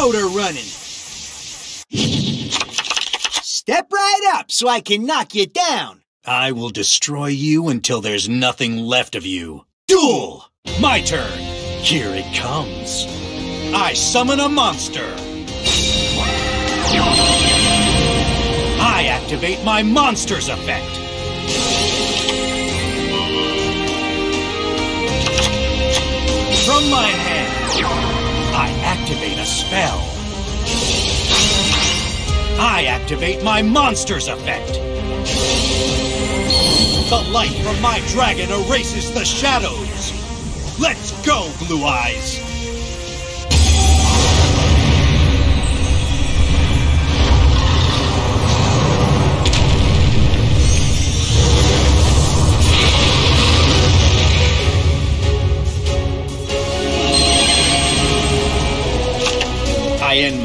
motor running. Step right up so I can knock you down. I will destroy you until there's nothing left of you. Duel! My turn. Here it comes. I summon a monster. I activate my monster's effect. From my hand, I activate a spell. I activate my monster's effect. The light from my dragon erases the shadows. Let's go, Blue Eyes!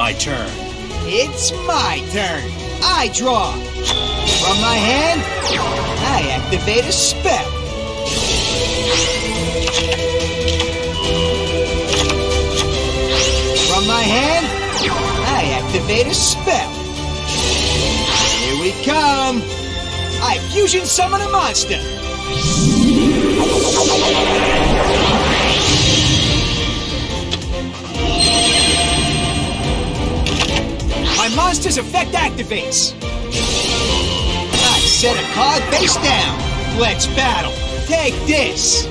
My turn. It's my turn. I draw. From my hand, I activate a spell. From my hand, I activate a spell. Here we come. I fusion summon a monster. Effect activates. I set a card face down. Let's battle. Take this.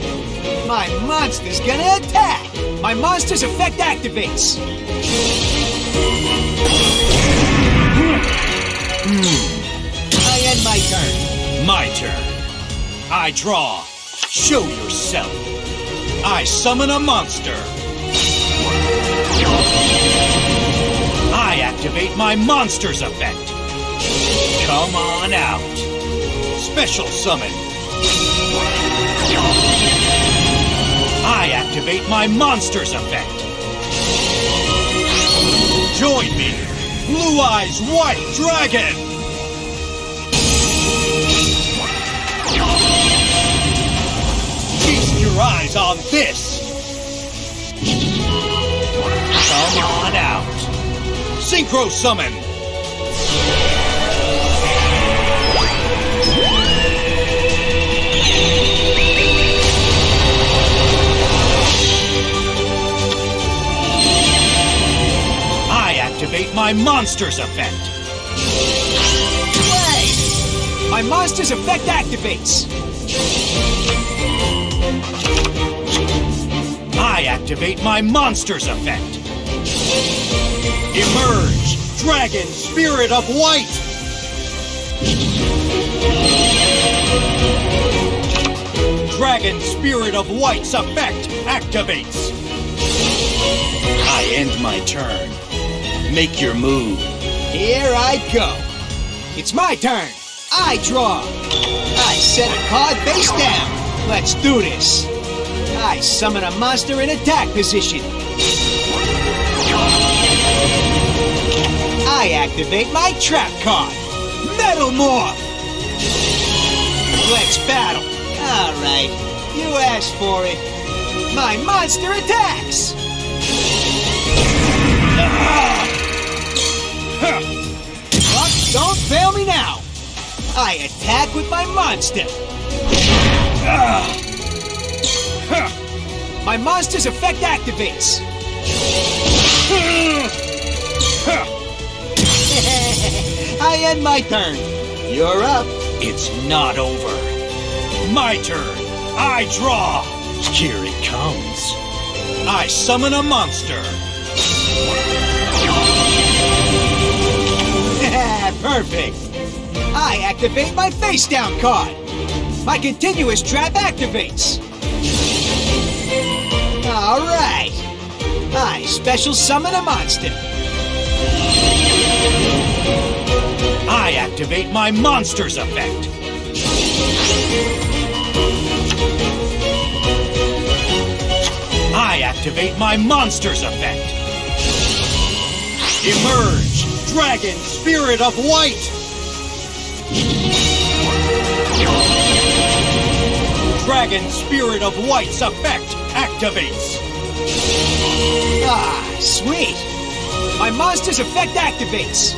My monster's gonna attack. My monster's effect activates. Hmm. I end my turn. My turn. I draw. Show yourself. I summon a monster. My monster's effect. Come on out. Special summon. I activate my monster's effect. Join me, Blue Eyes White Dragon! Feast your eyes on this! Come on! Synchro Summon! I activate my monster's effect. Play! My monster's effect activates. I activate my monster's effect. Emerge, Dragon Spirit of White! Dragon Spirit of White's effect activates. I end my turn. Make your move. Here I go. It's my turn. I draw. I set a card face down. Let's do this. I summon a monster in attack position. I activate my trap card. Metal Morph. Let's battle. All right. You asked for it. My monster attacks. Don't fail me now. I attack with my monster. My monster's effect activates. Hmm. I end my turn. You're up. It's not over. My turn. I draw. Here it comes. I summon a monster. Perfect. I activate my face down card. My continuous trap activates. All right. I special summon a monster. I activate my monster's effect. I activate my monster's effect. Emerge, Dragon Spirit of White! Dragon Spirit of White's effect activates. Ah, sweet. My monster's effect activates!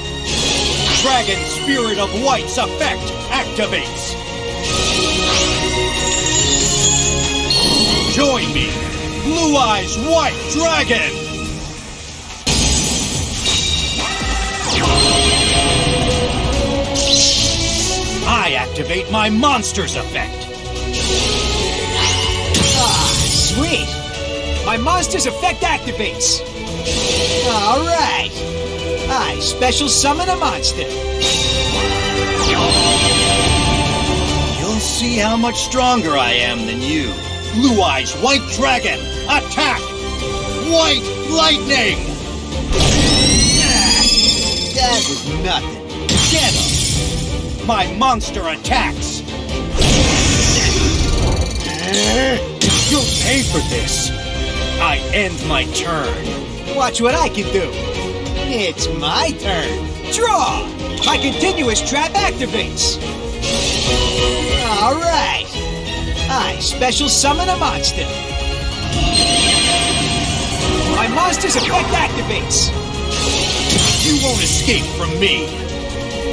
Dragon Spirit of Light's effect activates! Join me, Blue Eyes White Dragon! I activate my monster's effect. Ah, sweet! My monster's effect activates! Alright! I special summon a monster! You'll see how much stronger I am than you. Blue Eyes White Dragon, attack! White Lightning! Ah, that was nothing. Get him! My monster attacks! You'll pay for this! I end my turn. Watch what I can do. It's my turn. Draw! My continuous trap activates. Alright. I special summon a monster. My monster's effect activates. You won't escape from me.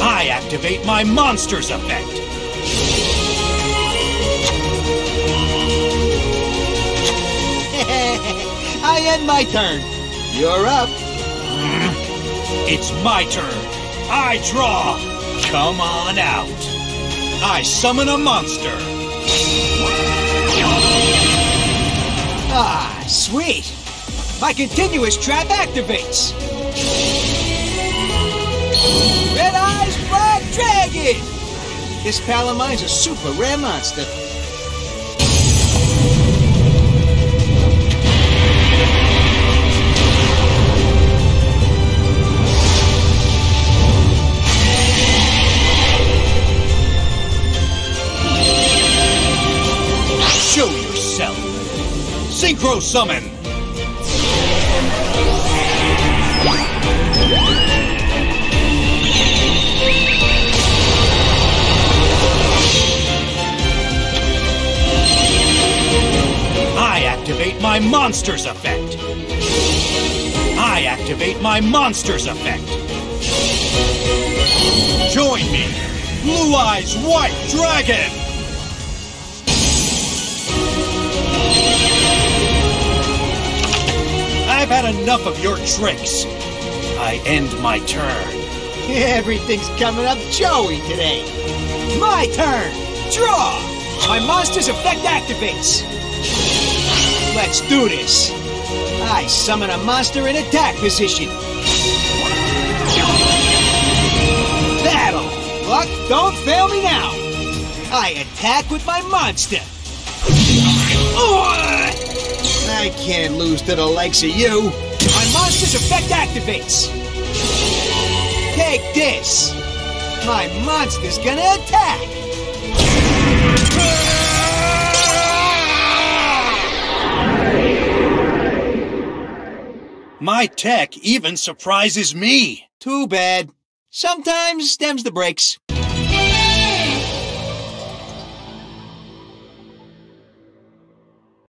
I activate my monster's effect. I end my turn. You're up. It's my turn. I draw. Come on out. I summon a monster. Ah, sweet. My continuous trap activates. Red Eyes Black Dragon! This pal of mine's a super rare monster. Summon. I activate my monster's effect. I activate my monster's effect. Join me, Blue Eyes White Dragon! I've had enough of your tricks. I end my turn. Everything's coming up Joey today. My turn. Draw. My monster's effect activates. Let's do this. I summon a monster in attack position. Battle. Luck, don't fail me now. I attack with my monster. I can't lose to the likes of you. My monster's effect activates. Take this! My monster's gonna attack! My tech even surprises me. Too bad. Sometimes stems the breaks.